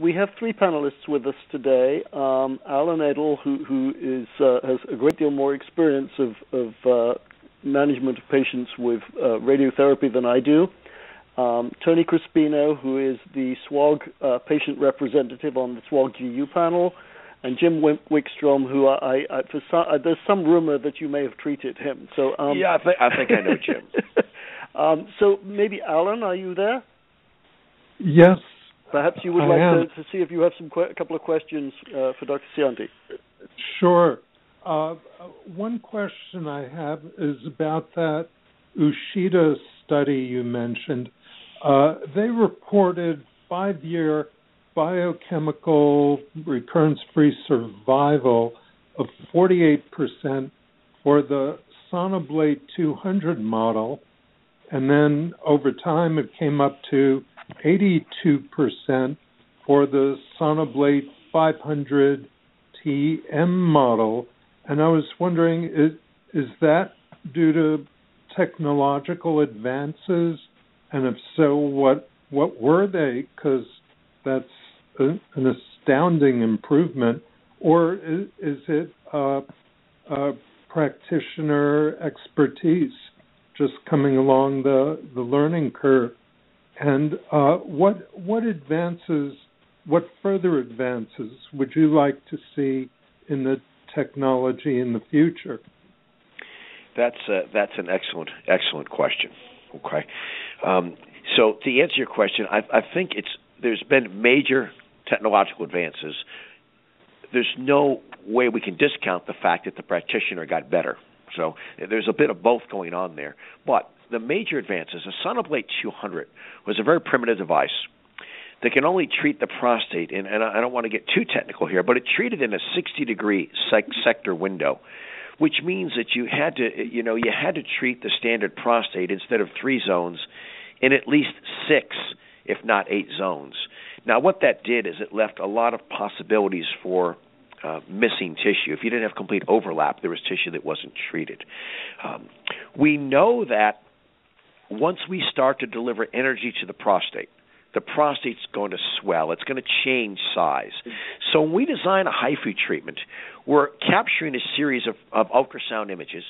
We have three panelists with us today. Um, Allen Edel, who, who is, uh, has a great deal more experience of, of uh, management of patients with uh, radiotherapy than I do. Um, Tony Crispino, who is the SWOG uh, patient representative on the SWOG GU panel, and Jim Wickstrom, who I, I for some, uh, there's some rumor that you may have treated him. So um, yeah, I think I think I know Jim. um, so maybe Allen, are you there? Yes. Perhaps you would I like to, to, see if you have some que- a couple of questions uh, for Dr. Scionti. Sure. Uh, one question I have is about that Uchida study you mentioned. Uh, they reported five-year biochemical recurrence-free survival of 48% for the Sonablate 200 model, and then over time it came up to 82% for the Sonablate 500 TM model. And I was wondering, is, is that due to technological advances? And if so, what what were they? Because that's a, an astounding improvement. Or is, is it uh, uh, practitioner expertise just coming along the, the learning curve? And uh, what what advances, what further advances would you like to see in the technology in the future? That's a, that's an excellent excellent question. Okay, um, so to answer your question, I, I think it's there's been major technological advances. There's no way we can discount the fact that the practitioner got better. So there's a bit of both going on there. But the major advances, the Sonablate 200 was a very primitive device that can only treat the prostate, and, and I don't want to get too technical here, but it treated in a 60 degree sec- sector window, which means that you had to, you know, you had to treat the standard prostate instead of three zones in at least six, if not eight zones. Now, what that did is it left a lot of possibilities for uh, missing tissue. If you didn't have complete overlap, there was tissue that wasn't treated. Um, we know that once we start to deliver energy to the prostate, the prostate's going to swell. It's going to change size. So when we design a HIFU treatment, we're capturing a series of, of ultrasound images,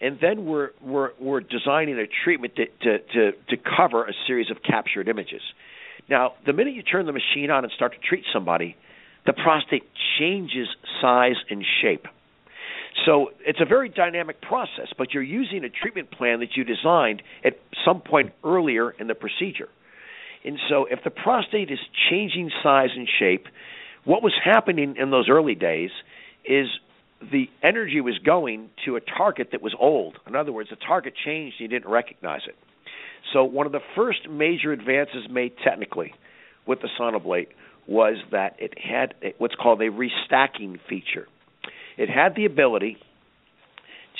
and then we're we're we're designing a treatment to, to to to cover a series of captured images. Now, the minute you turn the machine on and start to treat somebody, the prostate changes size and shape. So it's a very dynamic process, but you're using a treatment plan that you designed at some point earlier in the procedure. And so if the prostate is changing size and shape, what was happening in those early days is the energy was going to a target that was old. In other words, the target changed and you didn't recognize it. So one of the first major advances made technically with the Sonablate was that it had what's called a restacking feature. It had the ability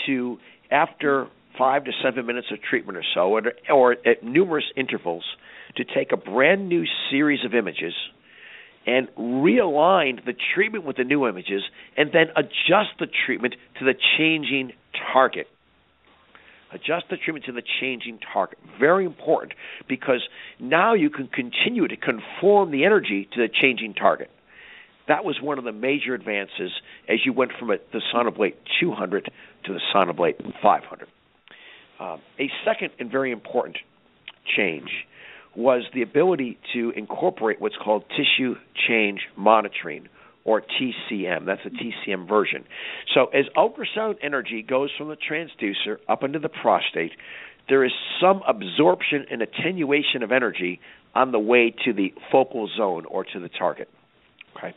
to, after five to seven minutes of treatment or so, or, or at numerous intervals, to take a brand new series of images and realign the treatment with the new images and then adjust the treatment to the changing target. Adjust the treatment to the changing target. Very important because now you can continue to conform the energy to the changing target. That was one of the major advances as you went from a, the Sonablate 200 to the Sonablate 500. Um, a second and very important change was the ability to incorporate what's called tissue change monitoring or TCM. That's a TCM version. So as ultrasound energy goes from the transducer up into the prostate, there is some absorption and attenuation of energy on the way to the focal zone or to the target. Okay,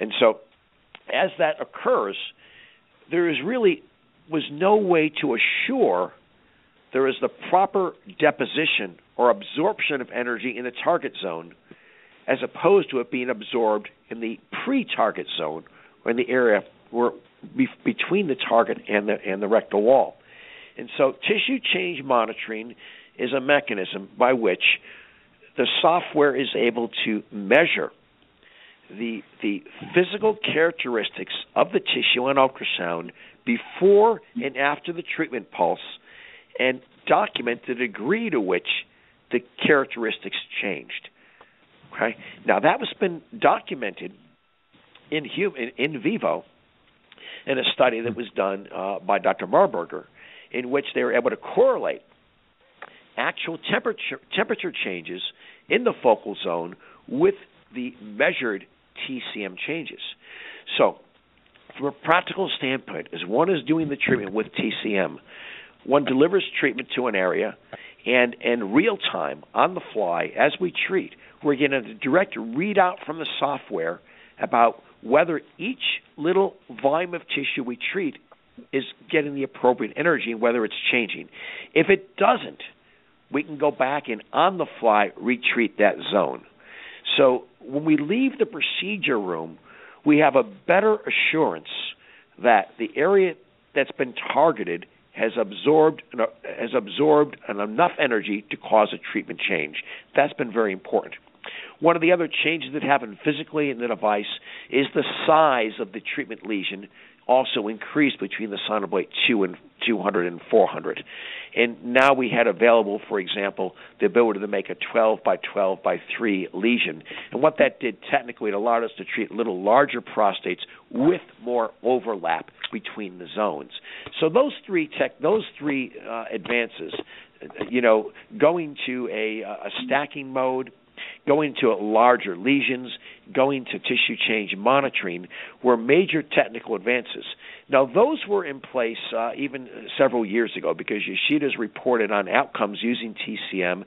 and so as that occurs, there is really was no way to assure there is the proper deposition or absorption of energy in the target zone as opposed to it being absorbed in the pre-target zone or in the area where be, between the target and the and the rectal wall. And so tissue change monitoring is a mechanism by which the software is able to measure the the physical characteristics of the tissue on ultrasound before and after the treatment pulse and document the degree to which the characteristics changed. Okay. Now that was been documented in human in vivo in a study that was done uh, by Dr. Marburger, in which they were able to correlate actual temperature temperature changes in the focal zone with the measured TCM changes. So, from a practical standpoint, as one is doing the treatment with TCM, one delivers treatment to an area, and in real time, on the fly, as we treat, we're getting a direct readout from the software about whether each little volume of tissue we treat is getting the appropriate energy and whether it's changing. If it doesn't, we can go back and on the fly retreat that zone. So when we leave the procedure room, we have a better assurance that the area that's been targeted has absorbed has absorbed enough energy to cause a treatment change. That's been very important. One of the other changes that happen physically in the device is the size of the treatment lesion also increased between the Sonablate 2 and 200 and 400. And now we had available, for example, the ability to make a 12 by 12 by 3 lesion. And what that did technically, it allowed us to treat little larger prostates with more overlap between the zones. So those three tech, those three uh, advances, you know, going to a, a stacking mode going to larger lesions, going to tissue change monitoring were major technical advances. Now, those were in place uh, even several years ago because Yoshida's reported on outcomes using TCM,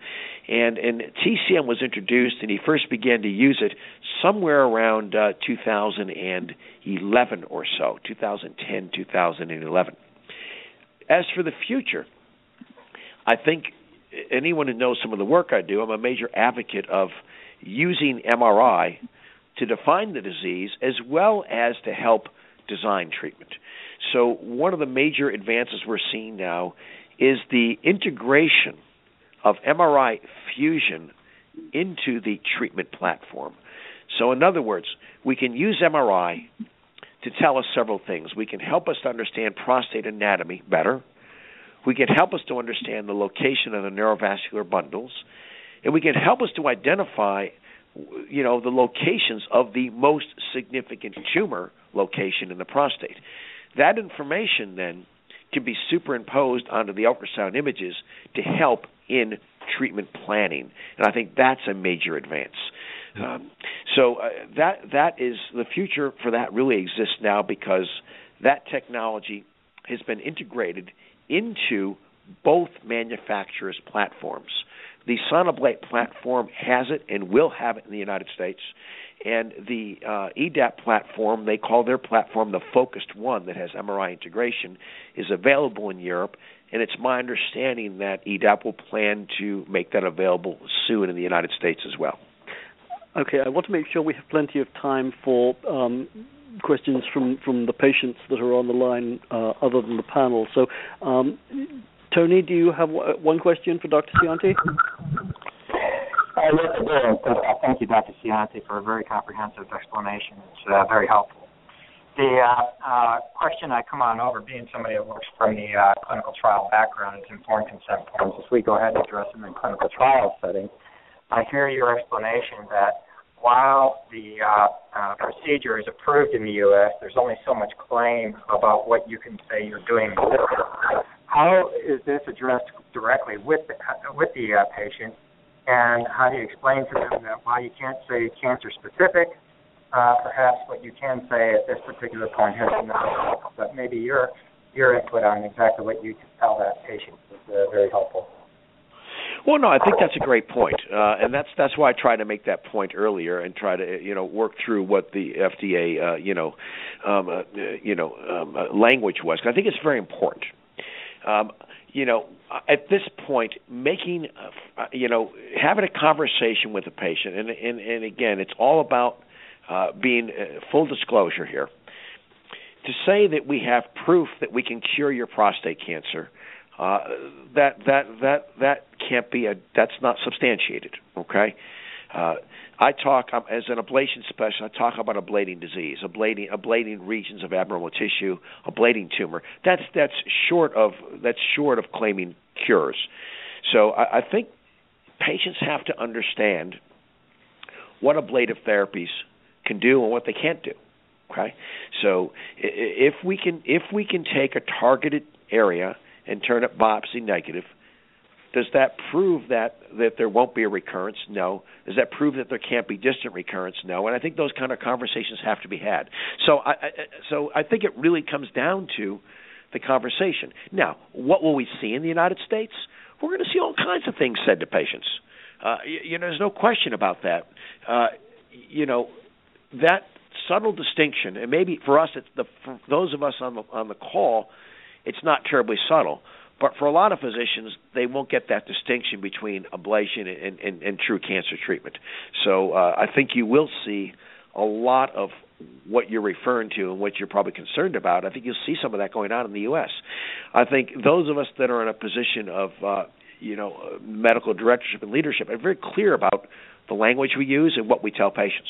and, and TCM was introduced, and he first began to use it somewhere around uh, 2011 or so, 2010, 2011. As for the future, I think anyone who knows some of the work I do, I'm a major advocate of using MRI to define the disease as well as to help design treatment. So, one of the major advances we're seeing now is the integration of MRI fusion into the treatment platform. So, in other words, we can use MRI to tell us several things. We can help us to understand prostate anatomy better. We can help us to understand the location of the neurovascular bundles, and we can help us to identify you know the locations of the most significant tumor location in the prostate. That information then can be superimposed onto the ultrasound images to help in treatment planning, and I think that's a major advance. Um, so uh, that that is the future for that really exists now because that technology has been integrated into both manufacturers' platforms. The Sonablate platform has it and will have it in the United States. And the uh, EDAP platform, they call their platform the Focal One that has MRI integration, is available in Europe. And it's my understanding that EDAP will plan to make that available soon in the United States as well. Okay, I want to make sure we have plenty of time for um, questions from, from the patients that are on the line uh, other than the panel. So, um, Tony, do you have one question for Dr. Scionti? Uh, yes, I do. Uh, thank you, Dr. Scionti, for a very comprehensive explanation. It's uh, very helpful. The uh, uh, question I come on over, being somebody that works from the clinical trial background, is informed consent forms. As we go ahead and address them in clinical trial setting, I hear your explanation that while the uh, uh, procedure is approved in the U.S., there's only so much claim about what you can say you're doing. How is this addressed directly with the, with the uh, patient, and how do you explain to them that while you can't say cancer specific, uh, perhaps what you can say at this particular point has enough, but maybe your your input on exactly what you can tell that patient is uh, very helpful. Well, no, I think that's a great point, uh, and that's that's why I tried to make that point earlier and try to you know work through what the FDA uh, you know um, uh, you know um, uh, language was. I think it's very important. Um, you know, at this point, making uh, you know having a conversation with the patient, and and, and again, it's all about uh, being uh, full disclosure here. To say that we have proof that we can cure your prostate cancer uh, that that that that can't be a that's not substantiated. Okay, uh, I talk as an ablation specialist. I talk about ablating disease, ablating ablating regions of abnormal tissue, ablating tumor. That's that's short of that's short of claiming cures. So I, I think patients have to understand what ablative therapies can do and what they can't do. Okay, so if we can if we can take a targeted area and turn up biopsy negative, does that prove that that there won't be a recurrence? No. Does that prove that there can't be distant recurrence? No. And I think those kind of conversations have to be had. So I, I so I think it really comes down to the conversation. Now, what will we see in the United States? We're going to see all kinds of things said to patients. Uh, you, you know, there's no question about that. Uh, you know, that subtle distinction, and maybe for us, it's the for those of us on the on the call, it's not terribly subtle. But for a lot of physicians, they won't get that distinction between ablation and, and, and true cancer treatment. So uh, I think you will see a lot of what you're referring to and what you're probably concerned about. I think you'll see some of that going on in the U.S. I think those of us that are in a position of uh, you know medical directorship and leadership are very clear about the language we use and what we tell patients.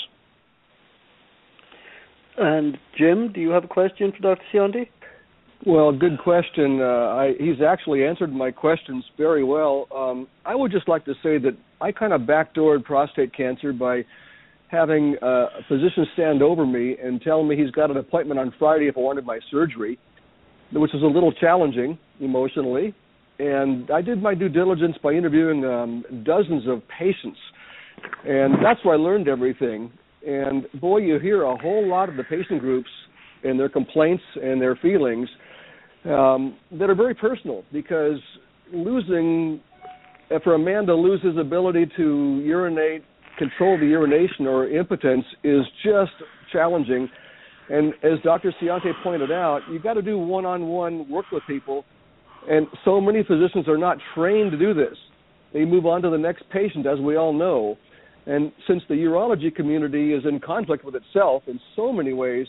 And Jim, do you have a question for Dr. Scionti? Well, good question. Uh, I, he's actually answered my questions very well. Um, I would just like to say that I kind of backdoored prostate cancer by having uh, a physician stand over me and tell me he's got an appointment on Friday if I wanted my surgery, which was a little challenging emotionally. And I did my due diligence by interviewing um, dozens of patients, and that's where I learned everything. And boy, you hear a whole lot of the patient groups and their complaints and their feelings um, that are very personal because losing for a man to lose his ability to urinate control the urination or impotence is just challenging. And as Dr. Scionti pointed out, you've got to do one-on-one work with people, and so many physicians are not trained to do this. They move on to the next patient, as we all know. And since the urology community is in conflict with itself in so many ways,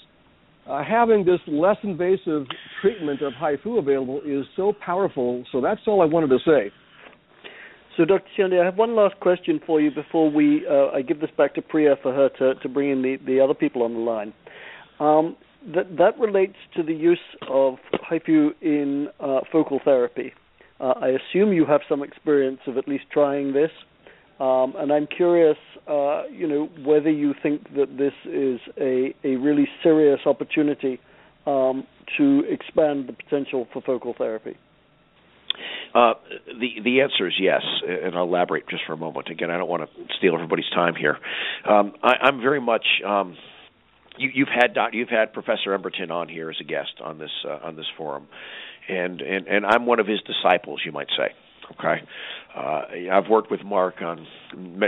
uh, having this less invasive treatment of HIFU available is so powerful. So that's all I wanted to say. So, Dr. Scionti, I have one last question for you before we uh, I give this back to Priya for her to, to bring in the, the other people on the line. Um, that that relates to the use of HIFU in uh, focal therapy. Uh, I assume you have some experience of at least trying this, um, and I'm curious, uh, you know, whether you think that this is a a really serious opportunity um, to expand the potential for focal therapy. Uh, the the answer is yes, and I'll elaborate just for a moment. Again, I don't want to steal everybody's time here. Um, I, I'm very much. Um, you, you've had doc, you've had Professor Emberton on here as a guest on this uh, on this forum, and, and and I'm one of his disciples, you might say. Okay, uh, I've worked with Mark on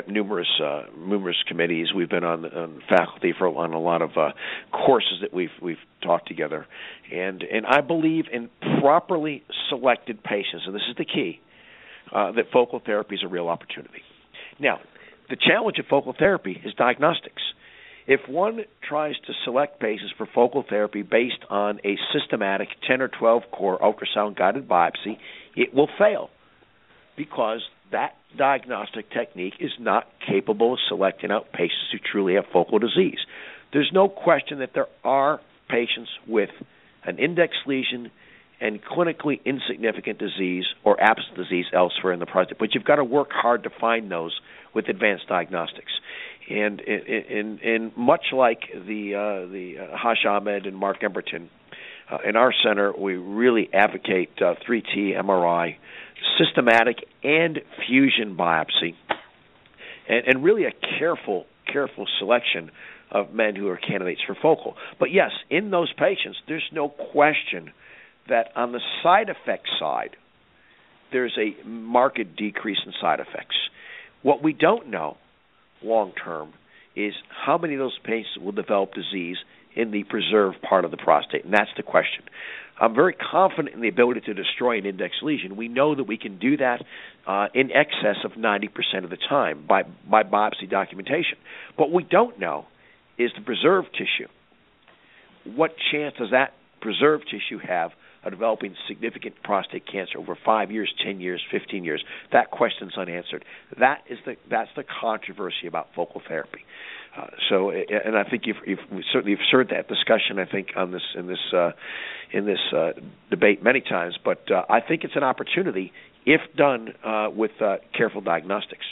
numerous uh, numerous committees. We've been on, on faculty for on a lot of uh, courses that we've we've taught together, and and I believe in properly selected patients, and this is the key, uh, that focal therapy is a real opportunity. Now, the challenge of focal therapy is diagnostics. If one tries to select patients for focal therapy based on a systematic 10 or 12 core ultrasound guided biopsy, it will fail because that diagnostic technique is not capable of selecting out patients who truly have focal disease. There's no question that there are patients with an index lesion and clinically insignificant disease or absent disease elsewhere in the prostate, but you've got to work hard to find those with advanced diagnostics. And in, in, in much like the uh, the uh, Hash Ahmed and Mark Emberton, uh, in our center we really advocate uh, 3T MRI systematic and fusion biopsy, and, and really a careful, careful selection of men who are candidates for focal. But yes, in those patients, there's no question that on the side effect side, there's a marked decrease in side effects. What we don't know long term is how many of those patients will develop disease in the preserved part of the prostate, and that's the question. I'm very confident in the ability to destroy an index lesion. We know that we can do that uh, in excess of 90% of the time by, by biopsy documentation. What we don't know is the preserved tissue. What chance does that preserved tissue have of developing significant prostate cancer over five years, ten years, fifteen years? That question's unanswered. That is the that's the controversy about focal therapy. Uh, so, and I think you've, you've certainly you've heard that discussion. I think on this in this uh, in this uh, debate many times, but uh, I think it's an opportunity if done uh, with uh, careful diagnostics.